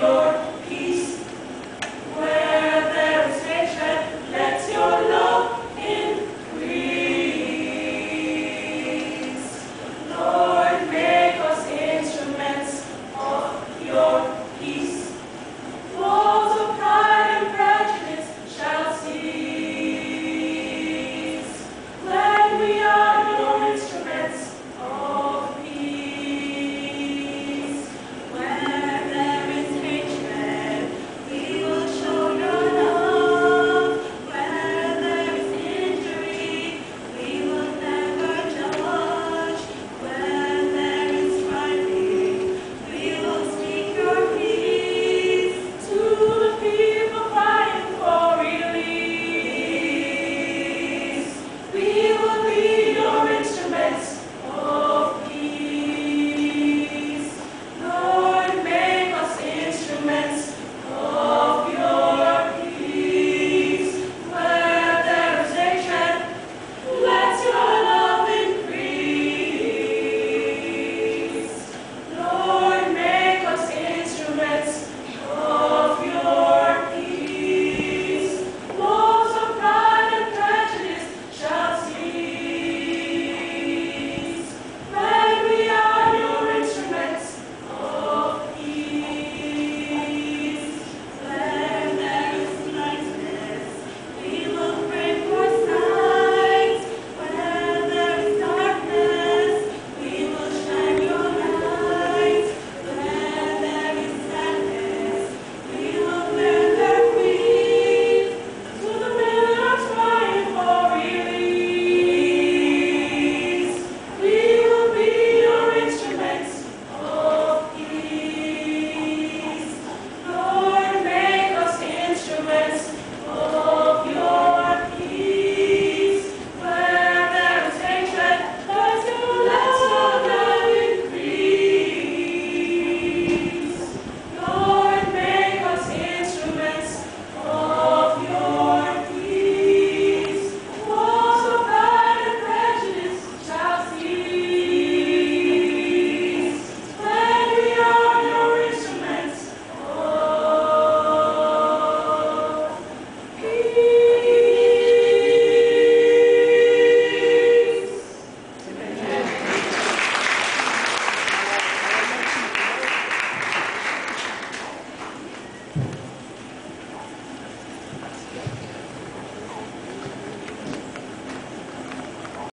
Lord.